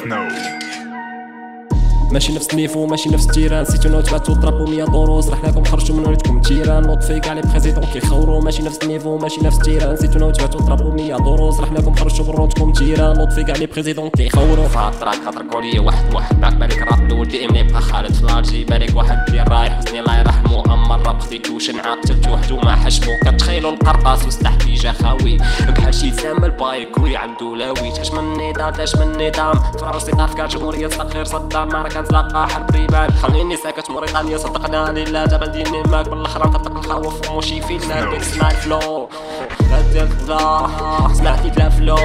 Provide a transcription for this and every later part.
snow. ماشي نفس نيفو ماشي نفس تيران سيتو نوت بعتو ضربو مية دروس رحناكم خرجتو من ريتكم تيران نوض في كاع لي بريزيدون كيخورو ماشي نفس نيفو ماشي نفس تيران سيتو نوت بعتو ضربو مية دروس رحناكم خرجتو من ريتكم تيران نوض في كاع لي بريزيدون كيخورو فاطرة خاطركوا لي واحد واحد معك بالك راب الأول ديما يبقى خالد فلاجي. بالك واحد اللي رايح حسني الله يرحمو اما الراب خديتوش نعقتلت وحدو ما حشمو. كتخيلو القرطاس وسلاح جا خاوي. بحال شي سامل بايكوي عندو لاوي. تاش من النظام تاش من النظام فراسي طاف كاع جمهورية صغير صدام. معركة تلقى حرب ريبان خليني ساكت موريتانيا صدقنا لله جبل ديني ماك. بالاخر نطبق الخوف ومشي فينا بيك سمع الفلو. لا فلا سمعتي بلا فلو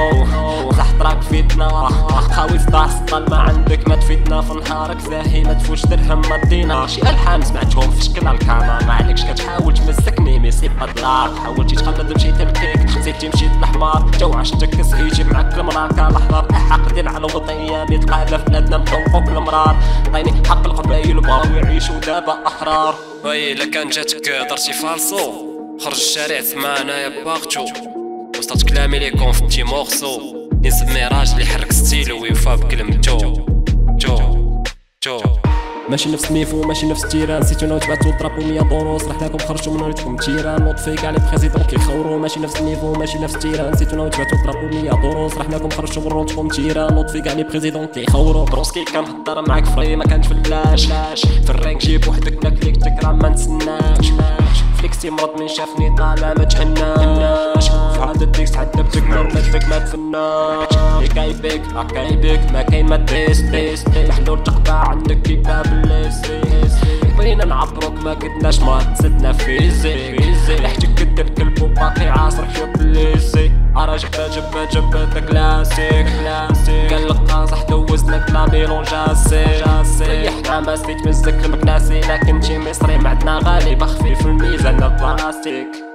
صح تراك فيتنا. خاوي صداع سطال ما عندك ما تفيدنا. في نهارك زاهي ما تفوش درهم ما دينا شي ألحان سمعتهم في شكل الكاما ما عليكش كتحاول تمسكني مي سي با دلاك حاولتي تقلد مشيت زيتي مشيت لحمار جو عشتك سهيجي معاك المراكا الاحمر حق دير على وطنية بيتقابل في بلادنا مطوقوك المرار. عطيني حق القبايل بغاو يعيشوا دابا أحرار. وي الا كان جاتك درتي فالصو خرج الشارع سمعنا يا باغتو. وسط كلامي ليكم في تي مورسو نسمي راجل يحرك ستيلو ويوفى بكلمتو جو. جو. ماشي نفس ميفو ماشي نفس تيران سيتو نوت بعتو ضربو مية دروس رحناكم خرجتو من ريتكم تيران. نوض في كاع لي بريزيدون كيخورو ماشي نفس ميفو ماشي نفس تيران سيتو نوت بعتو ضربو مية دروس رحناكم خرجتو من ريتكم تيران. نوض في كاع لي بريزيدون كيخورو دروسكي كنهضر معاك فري ما كانش في الفلاش في الرانك جيب وحدك ناكليك تكرا ما نتسناش. فليكسي مرض من شافني طالع ما تهناش. في الديكس عذبتك ما ماتك ما تفناش. لي كايبك عكايبك ما كاين ما تيس تيس محلول تقطع عندك كتاب الليسي بغينا نعبروك ما قدناش ما تزدنا فيزيك ريحتك كدر كلب وباقي عاصرك يا بليسي ارا جبا جبا جبا كلاسيك. كلاسيك. قال لك قاصح دوزنا لا ميلون جاسي ما سيت مزك المكناسي. لكن شي مصري معدنا غالي بخفيف الميزان البلاستيك.